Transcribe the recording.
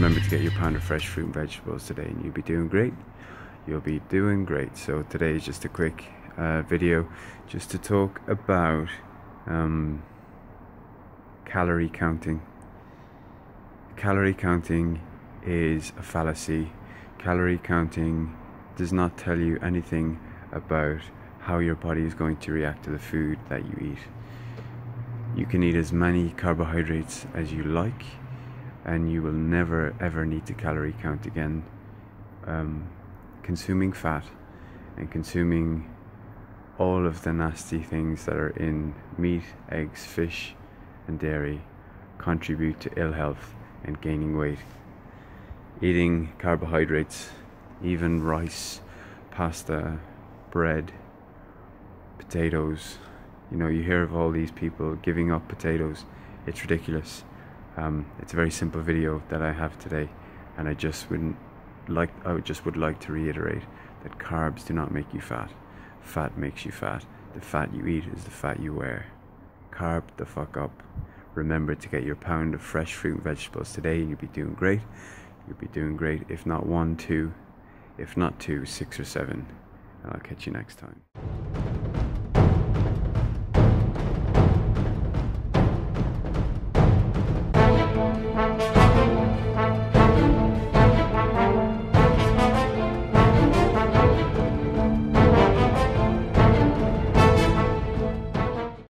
to get your pound of fresh fruit and vegetables today, and you'll be doing great. You'll be doing great. So today is just a quick uh, video, just to talk about um, calorie counting. Calorie counting is a fallacy. Calorie counting does not tell you anything about how your body is going to react to the food that you eat. You can eat as many carbohydrates as you like, and you will never ever need to calorie count again. Um, consuming fat and consuming all of the nasty things that are in meat, eggs, fish, and dairy contribute to ill health and gaining weight. Eating carbohydrates, even rice, pasta, bread, potatoes. You know, you hear of all these people giving up potatoes. It's ridiculous. Um, it's a very simple video that I have today, and I just wouldn't like. I would just would like to reiterate that carbs do not make you fat. Fat makes you fat. The fat you eat is the fat you wear. Carb the fuck up. Remember to get your pound of fresh fruit and vegetables today, and you'll be doing great. You'll be doing great. If not one, two. If not two, six or seven. And I'll catch you next time.